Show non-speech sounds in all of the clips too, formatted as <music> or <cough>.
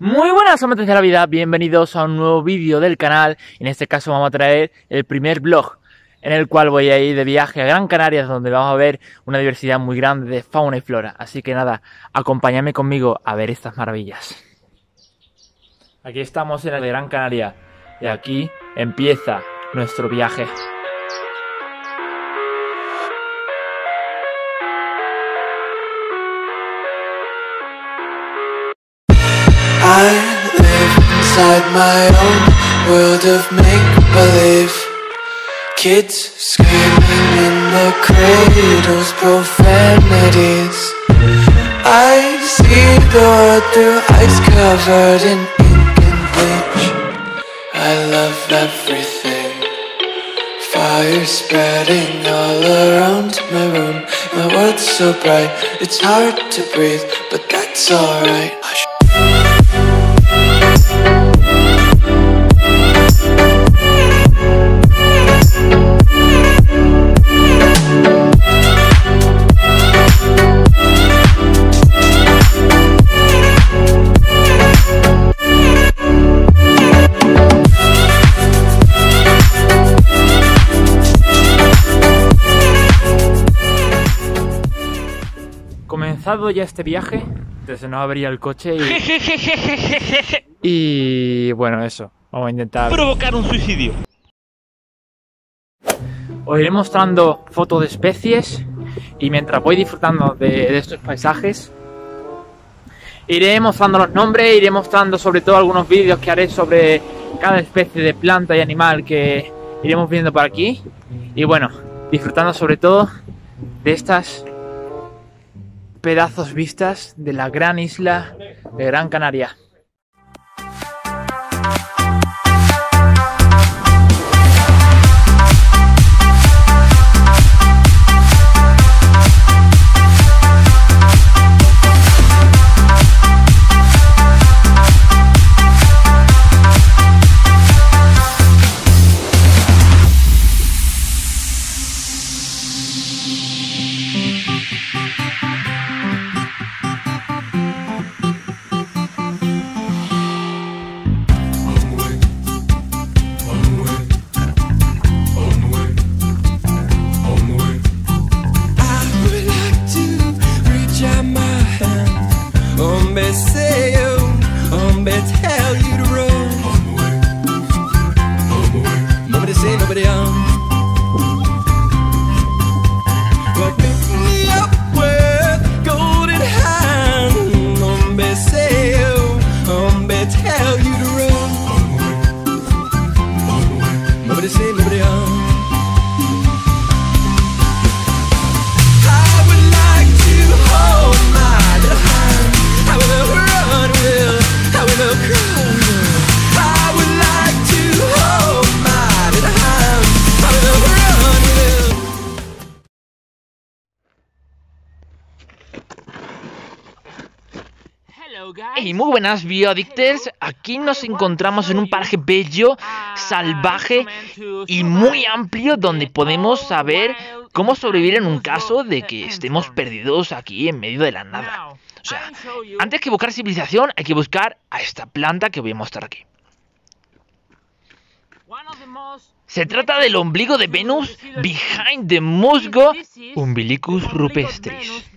Muy buenas amantes de la vida, bienvenidos a un nuevo vídeo del canal. En este caso vamos a traer el primer vlog en el cual voy a ir de viaje a Gran Canaria donde vamos a ver una diversidad muy grande de fauna y flora. Así que nada, acompáñame conmigo a ver estas maravillas. Aquí estamos en el Gran Canaria y aquí empieza nuestro viaje. I live inside my own world of make-believe. Kids screaming in the cradles, profanities. I see the world through eyes covered in ink and bleach. I love everything. Fire spreading all around my room. My world's so bright, it's hard to breathe But that's alright Comenzado ya este viaje, desde no abría el coche y... <laughs> y bueno, eso, vamos a intentar... provocar un suicidio. Os iré mostrando fotos de especies y mientras voy disfrutando de, de estos paisajes, iré mostrando los nombres, iré mostrando sobre todo algunos vídeos que haré sobre cada especie de planta y animal que iremos viendo por aquí. Y bueno, disfrutando sobre todo de estas pedazos vistas de la gran isla de Gran Canaria. Y muy buenas bioadicters, aquí nos encontramos en un paraje bello, salvaje y muy amplio donde podemos saber cómo sobrevivir en un caso de que estemos perdidos aquí en medio de la nada. O sea, antes que buscar civilización hay que buscar a esta planta que voy a mostrar aquí. Se trata del ombligo de Venus behind the musgo umbilicus rupestris.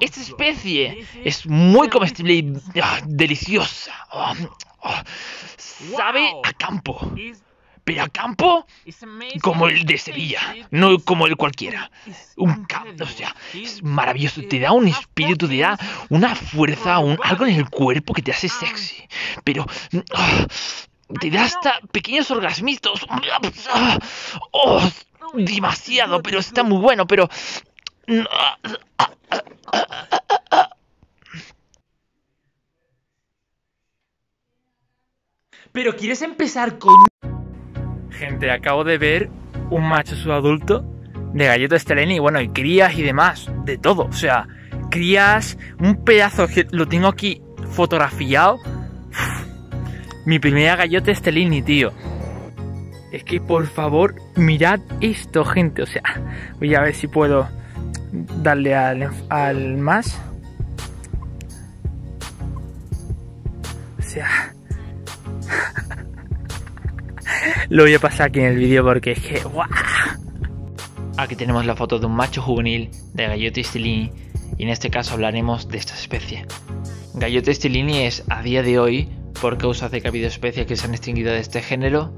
Esta especie es muy comestible y ah, deliciosa. Oh, oh. Sabe a campo. Pero a campo como el de Sevilla, no como el cualquiera. Un campo, o sea, es maravilloso. Te da un espíritu, te da una fuerza, un, algo en el cuerpo que te hace sexy. Pero ah, te da hasta pequeños orgasmitos. Ah, Oh, demasiado, pero está muy bueno, pero... Pero ¿quieres empezar con...? Gente, acabo de ver un macho subadulto de galleta esteleni, bueno, y crías y demás, de todo. O sea, crías, un pedazo que lo tengo aquí fotografiado. Mi primera gallota estelini, tío. Es que por favor, mirad esto, gente. O sea, voy a ver si puedo darle al, al más. sea... <laughs> Lo voy a pasar aquí en el vídeo porque es que... Aquí tenemos la foto de un macho juvenil de Gallote stilini y en este caso hablaremos de esta especie. Gallote stilini es a día de hoy, por causa de que ha habido especies que se han extinguido de este género,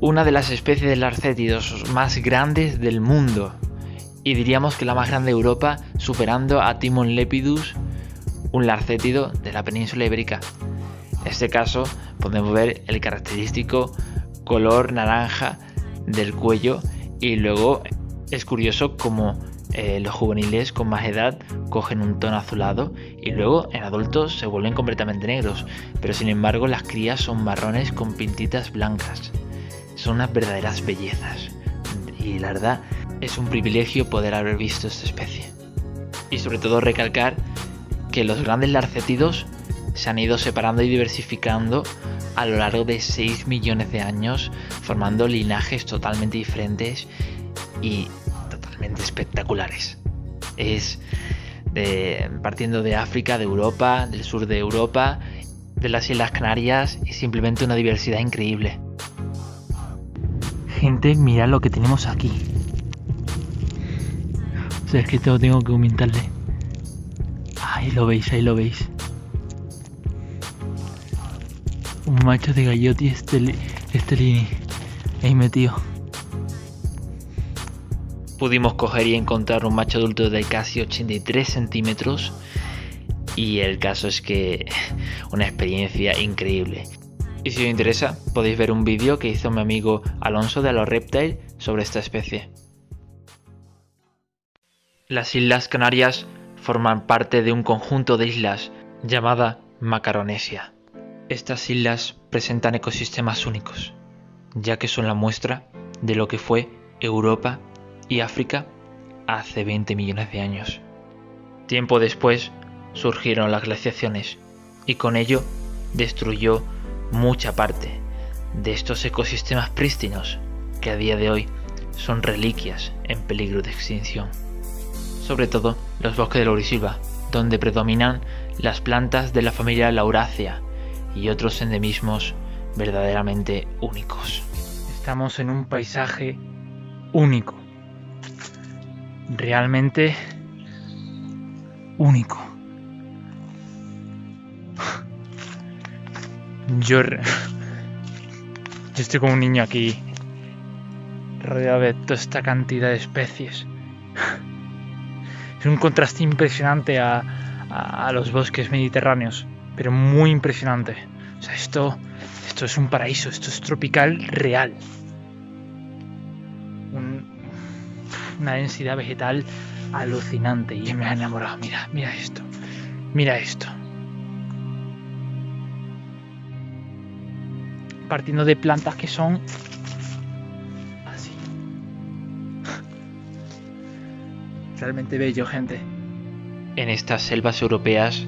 una de las especies de larcétidos más grandes del mundo y diríamos que la más grande de Europa, superando a Timon lepidus, un larcétido de la península ibérica. En este caso podemos ver el característico color naranja del cuello y luego es curioso como eh, los juveniles con más edad cogen un tono azulado y luego en adultos se vuelven completamente negros, pero sin embargo las crías son marrones con pintitas blancas. Son unas verdaderas bellezas y la verdad es un privilegio poder haber visto esta especie. Y sobre todo recalcar que los grandes larcétidos se han ido separando y diversificando a lo largo de 6 millones de años, formando linajes totalmente diferentes y totalmente espectaculares. Es partiendo de África, de Europa, del sur de Europa, de las Islas Canarias y simplemente una diversidad increíble. Gente, mirad lo que tenemos aquí. Es que tengo que comentarle. Ahí lo veis, ahí lo veis. Un macho de gallotti estelini. Ahí metido. Pudimos coger y encontrar un macho adulto de casi 83 centímetros. Y el caso es que <laughs> una experiencia increíble. Y si os interesa, podéis ver un vídeo que hizo mi amigo Alonso de los Reptile sobre esta especie. Las Islas Canarias forman parte de un conjunto de islas llamada Macaronesia. Estas islas presentan ecosistemas únicos, ya que son la muestra de lo que fue Europa y África hace 20 millones de años. Tiempo después surgieron las glaciaciones y con ello destruyó mucha parte de estos ecosistemas prístinos que a día de hoy son reliquias en peligro de extinción. Sobre todo los bosques de laurisilva, donde predominan las plantas de la familia Lauracea y otros endemismos verdaderamente únicos. Estamos en un paisaje único, realmente único. Yo, yo estoy como un niño aquí, rodeado de toda esta cantidad de especies. Es un contraste impresionante a, los bosques mediterráneos, pero muy impresionante. O sea, esto, esto es un paraíso, esto es tropical real. Un, una densidad vegetal alucinante y me ha enamorado. Mira, mira esto, mira esto. partiendo de plantas que son Realmente bello, gente. En estas selvas europeas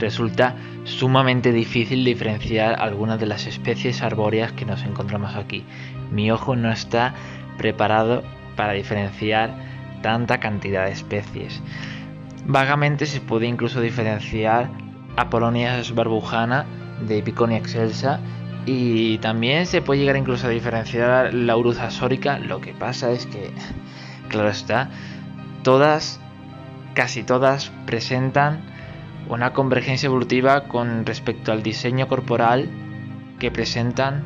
resulta sumamente difícil diferenciar algunas de las especies arbóreas que nos encontramos aquí. Mi ojo no está preparado para diferenciar tanta cantidad de especies. Vagamente se puede incluso diferenciar Apolonias barbujana de Piconia excelsa y también se puede llegar incluso a diferenciar la uruza sórica. Lo que pasa es que, claro está, todas, casi todas, presentan una convergencia evolutiva con respecto al diseño corporal que presentan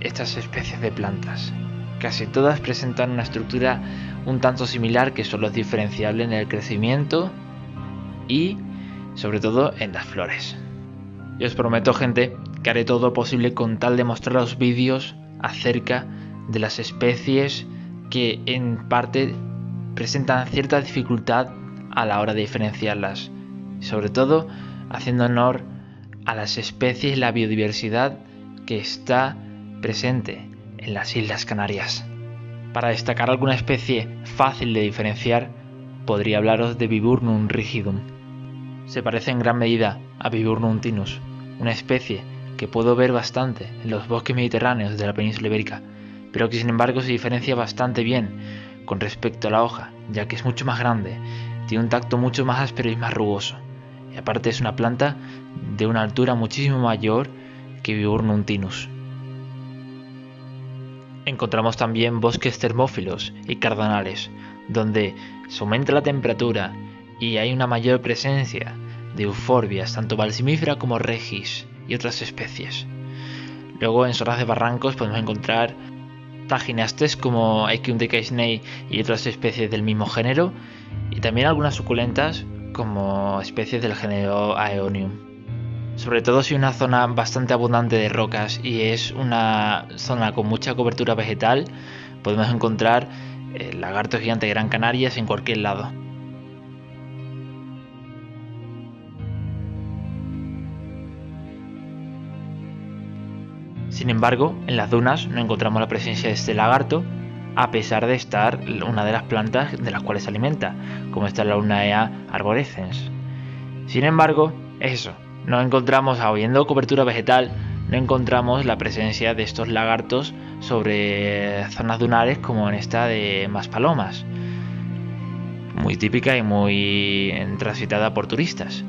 estas especies de plantas. Casi todas presentan una estructura un tanto similar que solo es diferenciable en el crecimiento y sobre todo en las flores. Y os prometo gente que haré todo posible con tal de mostraros vídeos acerca de las especies que en parte presentan cierta dificultad a la hora de diferenciarlas. Sobre todo haciendo honor a las especies y la biodiversidad que está presente en las Islas Canarias. Para destacar alguna especie fácil de diferenciar, podría hablaros de Viburnum rigidum. Se parece en gran medida a Viburnum tinus, una especie que puedo ver bastante en los bosques mediterráneos de la península ibérica, pero que sin embargo se diferencia bastante bien con respecto a la hoja, ya que es mucho más grande, tiene un tacto mucho más áspero y más rugoso, y aparte es una planta de una altura muchísimo mayor que Viburnum tinus. Encontramos también bosques termófilos y cardonales, donde se aumenta la temperatura y hay una mayor presencia de euforbias, tanto balsimífera como regis y otras especies. Luego en zonas de barrancos podemos encontrar taginastes como Echium decaisnei y otras especies del mismo género, y también algunas suculentas como especies del género Aeonium. Sobre todo si una zona bastante abundante de rocas y es una zona con mucha cobertura vegetal, podemos encontrar el lagarto gigante de Gran Canarias en cualquier lado. Sin embargo, en las dunas no encontramos la presencia de este lagarto, a pesar de estar una de las plantas de las cuales se alimenta, como esta la Lunaea arborescens. Sin embargo, eso, no encontramos, habiendo cobertura vegetal, no encontramos la presencia de estos lagartos sobre zonas dunares como en esta de Maspalomas, muy típica y muy transitada por turistas.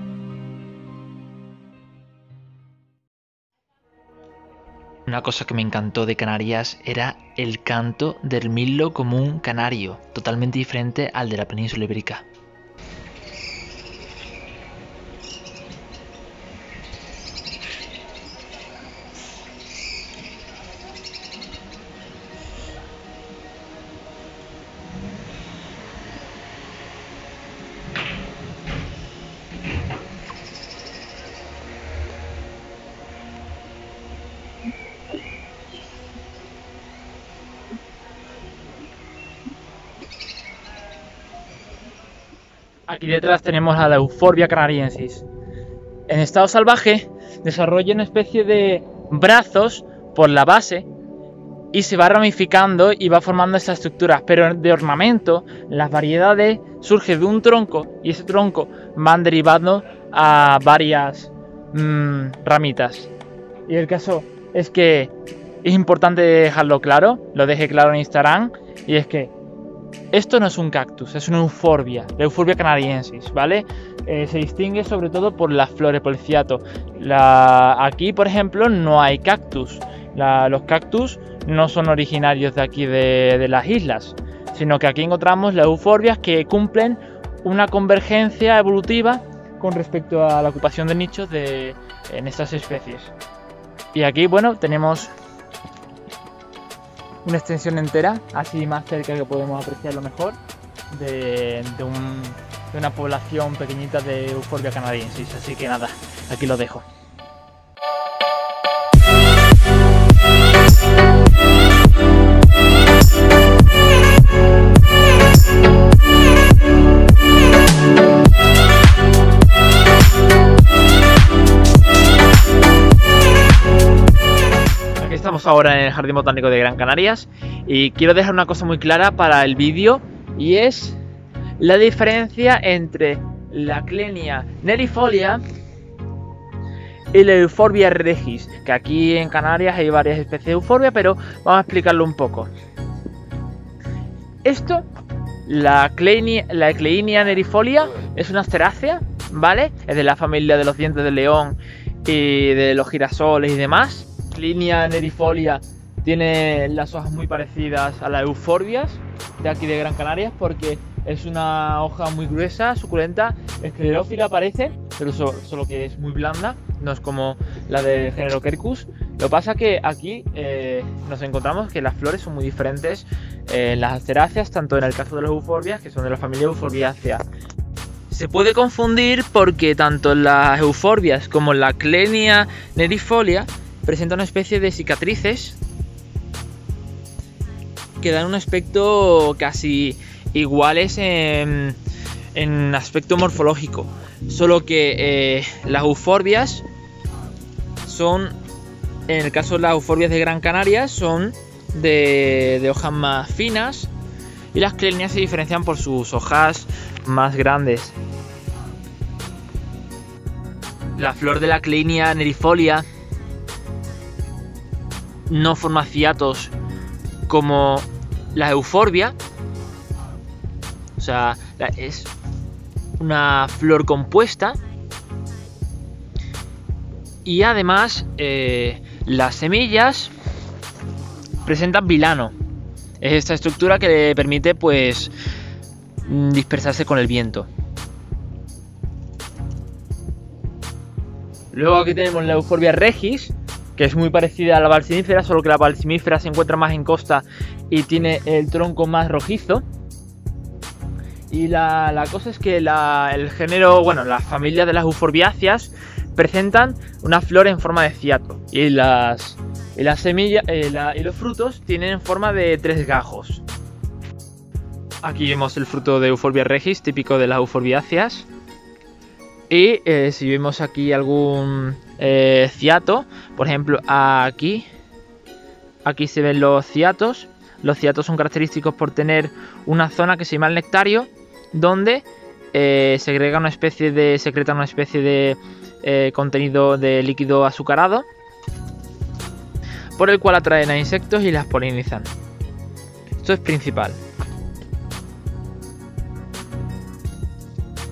Una cosa que me encantó de Canarias era el canto del mirlo común canario, totalmente diferente al de la península ibérica. Aquí detrás tenemos a la Euphorbia canariensis. En estado salvaje desarrolla una especie de brazos por la base y se va ramificando y va formando estas estructuras, pero de ornamento las variedades surgen de un tronco y ese tronco van derivando a varias mm, ramitas. Y el caso es que es importante dejarlo claro, lo dejé claro en Instagram, y es que esto no es un cactus, es una euforbia, la euforbia canadiensis, ¿vale? Eh, se distingue sobre todo por las flores, por. Aquí, por ejemplo, no hay cactus. Los cactus no son originarios de aquí de, las islas, sino que aquí encontramos las euforbias que cumplen una convergencia evolutiva con respecto a la ocupación de nichos en estas especies. Y aquí, bueno, tenemos una extensión entera, así más cerca que podemos apreciarlo mejor, de, de un- de una población pequeñita de Euphorbia canadiensis. Así que nada, aquí lo dejo. Ahora en el Jardín Botánico de Gran Canarias y quiero dejar una cosa muy clara para el vídeo y es la diferencia entre la Clenia nerifolia y la Euphorbia regis, que aquí en Canarias hay varias especies de Euphorbia, pero vamos a explicarlo un poco. Esto, la, Clenia, la Cleinia nerifolia, es una asterácea, ¿vale? Es de la familia de los dientes de león y de los girasoles y demás. Cleinia nerifolia tiene las hojas muy parecidas a las euforbias de aquí de Gran Canarias porque es una hoja muy gruesa, suculenta, esclerófila parece, pero so- solo que es muy blanda, no es como la del género Quercus. Lo que pasa que aquí eh, nos encontramos que las flores son muy diferentes eh, las asteráceas, tanto en el caso de las euforbias, que son de la familia Euforbiacea. Se puede confundir porque tanto las euforbias como la Clenia nerifolia presentan una especie de cicatrices que dan un aspecto casi iguales en, aspecto morfológico. Solo que eh, las euforbias son, en el caso de las euforbias de Gran Canaria, son de, hojas más finas y las clenias se diferencian por sus hojas más grandes. La flor de la Clenia nerifolia no forma ciatos como la euforbia. O sea, es una flor compuesta. Y además, eh, las semillas presentan vilano. Es esta estructura que le permite, pues, mm, dispersarse con el viento. Luego aquí tenemos la Euphorbia regis, que es muy parecida a la balsimífera, solo que la balsimífera se encuentra más en costa y tiene el tronco más rojizo. Y la, la cosa es que el género, bueno, las familias de las euforbiáceas presentan una flor en forma de ciato. Y las, y las semillas eh, y los frutos tienen forma de tres gajos. Aquí vemos el fruto de Euphorbia regis, típico de las euforbiáceas. Y eh, si vemos aquí algún eh, ciato, por ejemplo, aquí, aquí se ven los ciatos. Los ciatos son característicos por tener una zona que se llama el nectario, donde eh, segrega una especie de, secreta una especie de eh, contenido de líquido azucarado, por el cual atraen a insectos y las polinizan. Esto es principal.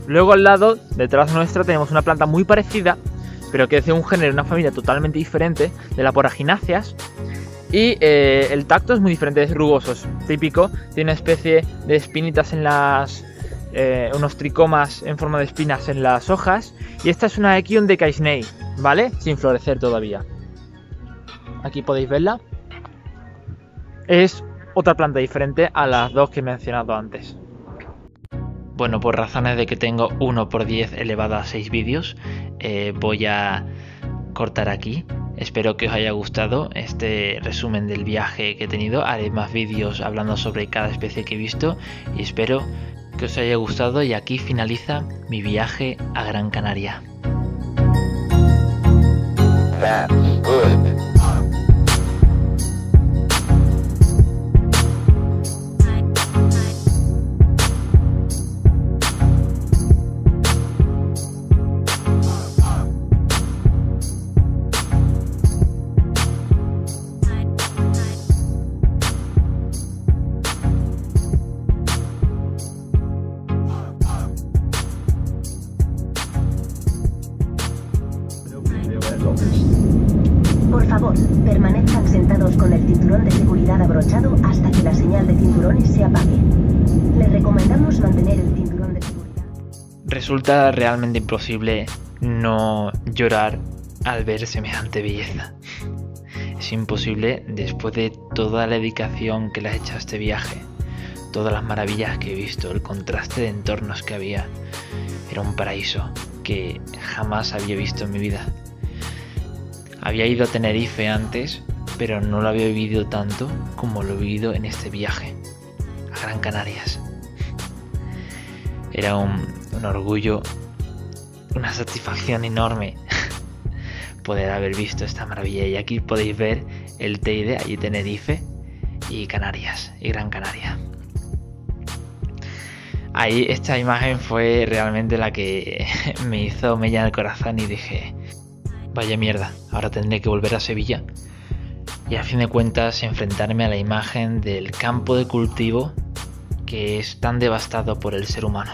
Luego al lado, detrás nuestra, tenemos una planta muy parecida, pero que es de un género, una familia totalmente diferente, de la poragináceas. Y eh, el tacto es muy diferente, es rugoso, típico, tiene una especie de espinitas en las... eh, unos tricomas en forma de espinas en las hojas. Y esta es una Echion de Caisnei, ¿vale? Sin florecer todavía. Aquí podéis verla. Es otra planta diferente a las dos que he mencionado antes. Bueno, por razones de que tengo 1 por 10 elevado a 6 vídeos, eh, voy a cortar aquí. Espero que os haya gustado este resumen del viaje que he tenido. Haré más vídeos hablando sobre cada especie que he visto y espero que os haya gustado y aquí finaliza mi viaje a Gran Canaria. Resulta realmente imposible no llorar al ver semejante belleza. Es imposible después de toda la dedicación que le has hecho a este viaje, todas las maravillas que he visto, el contraste de entornos que había. Era un paraíso que jamás había visto en mi vida. Había ido a Tenerife antes, pero no lo había vivido tanto como lo he vivido en este viaje a Gran Canarias. Era un, un orgullo, una satisfacción enorme <laughs> poder haber visto esta maravilla. Y aquí podéis ver el Teide, allí Tenerife y Canarias, y Gran Canaria. Ahí esta imagen fue realmente la que <laughs> me hizo mella el corazón y dije, vaya mierda, ahora tendré que volver a Sevilla. Y a fin de cuentas enfrentarme a la imagen del campo de cultivo que es tan devastado por el ser humano.